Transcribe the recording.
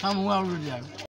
Там уже